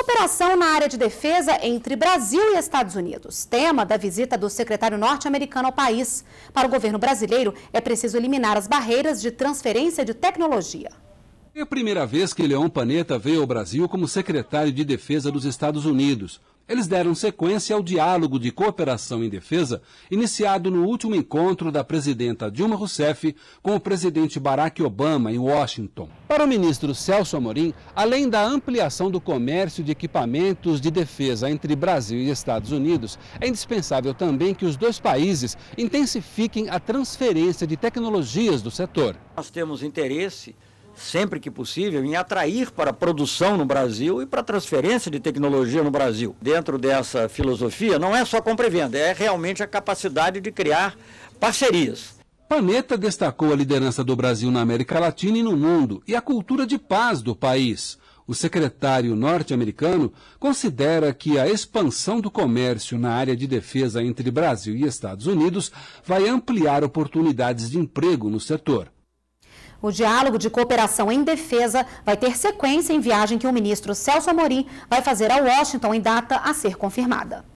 Cooperação na área de defesa entre Brasil e Estados Unidos, tema da visita do secretário norte-americano ao país. Para o governo brasileiro, é preciso eliminar as barreiras de transferência de tecnologia. É a primeira vez que Leon Panetta veio ao Brasil como secretário de Defesa dos Estados Unidos. Eles deram sequência ao diálogo de cooperação em defesa iniciado no último encontro da presidenta Dilma Rousseff com o presidente Barack Obama em Washington. Para o ministro Celso Amorim, além da ampliação do comércio de equipamentos de defesa entre Brasil e Estados Unidos, é indispensável também que os dois países intensifiquem a transferência de tecnologias do setor. Nós temos interesse sempre que possível, em atrair para a produção no Brasil e para a transferência de tecnologia no Brasil. Dentro dessa filosofia, não é só compra e venda, é realmente a capacidade de criar parcerias. Panetta destacou a liderança do Brasil na América Latina e no mundo e a cultura de paz do país. O secretário norte-americano considera que a expansão do comércio na área de defesa entre Brasil e Estados Unidos vai ampliar oportunidades de emprego no setor. O diálogo de cooperação em defesa vai ter sequência em viagem que o ministro Celso Amorim vai fazer a Washington em data a ser confirmada.